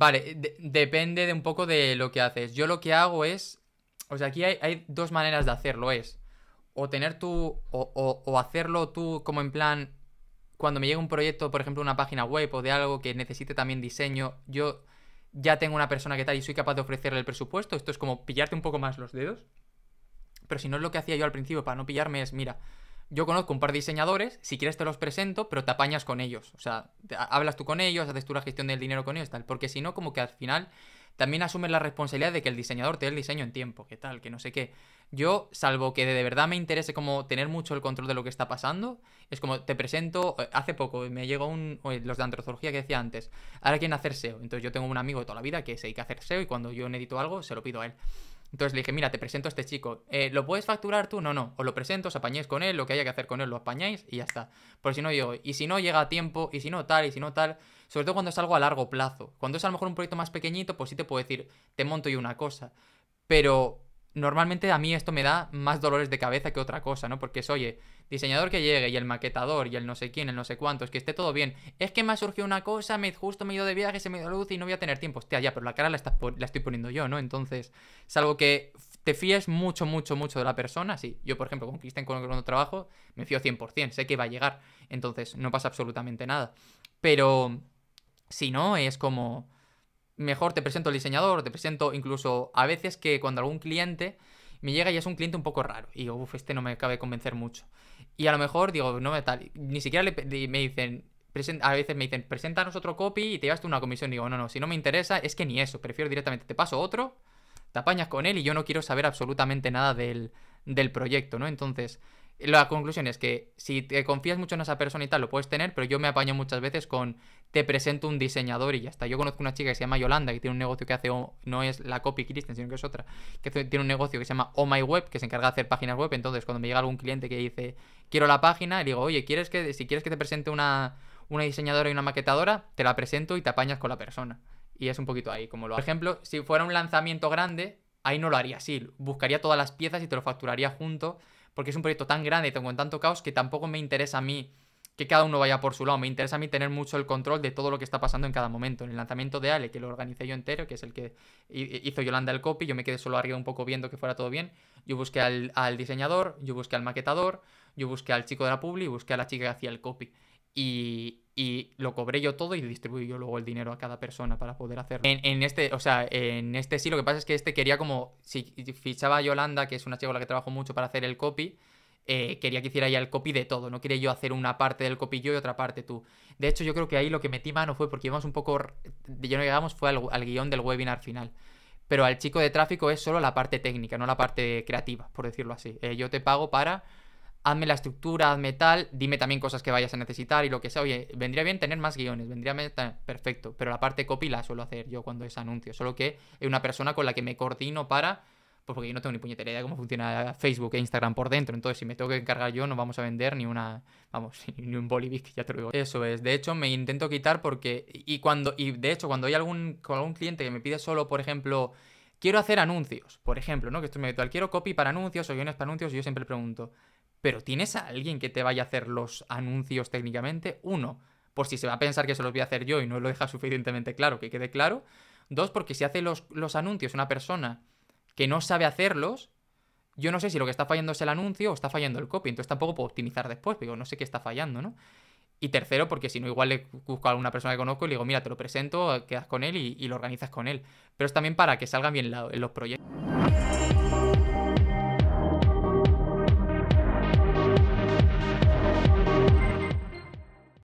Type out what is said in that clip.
Vale, de- depende de un poco de lo que haces. Yo lo que hago es. O sea, aquí hay, hay dos maneras de hacerlo. Es. O tener tú. O, o- o hacerlo tú como en plan. Cuando me llega un proyecto, por ejemplo, una página web o de algo que necesite también diseño, yo ya tengo una persona que tal y soy capaz de ofrecerle el presupuesto. Esto es como pillarte un poco más los dedos. Pero si no es lo que hacía yo al principio para no pillarme es, mira, yo conozco un par de diseñadores, si quieres te los presento, pero te apañas con ellos. O sea, hablas tú con ellos, haces tú la gestión del dinero con ellos, tal. Porque si no, como que al final también asumes la responsabilidad de que el diseñador te dé el diseño en tiempo, que tal, que no sé qué. Yo, salvo que de verdad me interese como tener mucho el control de lo que está pasando, es como te presento, eh, hace poco me llegó un, los de antropología que decía antes, ahora quieren hacer SEO. Entonces yo tengo un amigo de toda la vida que se dedica a hacer SEO y cuando yo necesito algo se lo pido a él. Entonces le dije, mira, te presento a este chico. Eh, ¿Lo puedes facturar tú? No, no. Os lo presento, os apañáis con él, lo que haya que hacer con él lo apañáis y ya está. Por si no llego. Y si no llega a tiempo, y si no tal, y si no tal. Sobre todo cuando es algo a largo plazo. Cuando es a lo mejor un proyecto más pequeñito, pues sí te puedo decir, te monto yo una cosa. Pero normalmente a mí esto me da más dolores de cabeza que otra cosa, ¿no? Porque es, oye, diseñador que llegue y el maquetador y el no sé quién, el no sé cuántos, que esté todo bien. Es que me ha surgido una cosa, me, justo me he ido de viaje, se me la luz y no voy a tener tiempo. Hostia, ya, pero la cara la, estás pon- la estoy poniendo yo, ¿no? Entonces, salvo que te fíes mucho, mucho, mucho de la persona, sí. Yo, por ejemplo, con con cuando trabajo, me fío 100%, sé que va a llegar. Entonces, no pasa absolutamente nada. Pero, si no, es como mejor te presento al diseñador, te presento incluso a veces que cuando algún cliente me llega y es un cliente un poco raro y digo, uff, este no me cabe convencer mucho. Y a lo mejor digo, no me tal, ni siquiera le, me dicen, a veces me dicen, preséntanos otro copy y te llevas tú una comisión. Digo, no, no, si no me interesa, es que ni eso, prefiero directamente, te paso otro, te apañas con él y yo no quiero saber absolutamente nada del, del proyecto, ¿no? Entonces, la conclusión es que si te confías mucho en esa persona y tal, lo puedes tener, pero yo me apaño muchas veces con te presento un diseñador y ya está. Yo conozco una chica que se llama Yolanda, que tiene un negocio que hace, o- no es la copy Christian, sino que es otra, que tiene un negocio que se llama Oh My Web, que se encarga de hacer páginas web. Entonces, cuando me llega algún cliente que dice, quiero la página, le digo, oye, ¿quieres que, si quieres que te presente una, una diseñadora y una maquetadora, te la presento y te apañas con la persona. Y es un poquito ahí como lo Por ejemplo, si fuera un lanzamiento grande, ahí no lo haría así. Buscaría todas las piezas y te lo facturaría junto, porque es un proyecto tan grande y con tanto caos que tampoco me interesa a mí que cada uno vaya por su lado. Me interesa a mí tener mucho el control de todo lo que está pasando en cada momento. En el lanzamiento de Ale, que lo organicé yo entero, que es el que hi- hizo Yolanda el copy, yo me quedé solo arriba un poco viendo que fuera todo bien. Yo busqué al, al diseñador, yo busqué al maquetador, yo busqué al chico de la publi busqué a la chica que hacía el copy. Y, y lo cobré yo todo y distribuí yo luego el dinero a cada persona para poder hacerlo. En, en este, o sea, en este sí, lo que pasa es que este quería como, si fichaba a Yolanda, que es una chica con la que trabajo mucho para hacer el copy, eh, quería que hiciera ya el copy de todo, no quería yo hacer una parte del copy yo y otra parte tú. De hecho, yo creo que ahí lo que metí mano fue porque íbamos un poco, yo no llegamos fue al, al guion del webinar final. Pero al chico de tráfico es solo la parte técnica, no la parte creativa, por decirlo así. Eh, yo te pago para hazme la estructura, hazme tal, dime también cosas que vayas a necesitar y lo que sea. Oye, vendría bien tener más guiones, vendría bien, perfecto, pero la parte copy la suelo hacer yo cuando es anuncio, solo que hay una persona con la que me coordino para, pues porque yo no tengo ni puñetera idea de cómo funciona Facebook e Instagram por dentro, entonces si me tengo que encargar yo no vamos a vender ni una, vamos, ni un bolivic, ya te lo digo. Eso es, de hecho me intento quitar porque, y cuando, y de hecho cuando hay algún, con algún cliente que me pide solo, por ejemplo, quiero hacer anuncios, por ejemplo, ¿no? Que esto me meto al quiero copy para anuncios o guiones para anuncios, yo siempre pregunto, pero ¿tienes a alguien que te vaya a hacer los anuncios técnicamente? Uno, por si se va a pensar que se los voy a hacer yo y no lo deja suficientemente claro, que quede claro. Dos, porque si hace los, los anuncios una persona que no sabe hacerlos, yo no sé si lo que está fallando es el anuncio o está fallando el copy, entonces tampoco puedo optimizar después, digo, no sé qué está fallando, ¿no? Y tercero, porque si no, igual le busco a alguna persona que conozco y le digo, mira, te lo presento, quedas con él y, lo organizas con él. Pero es también para que salgan bien la- los proyectos.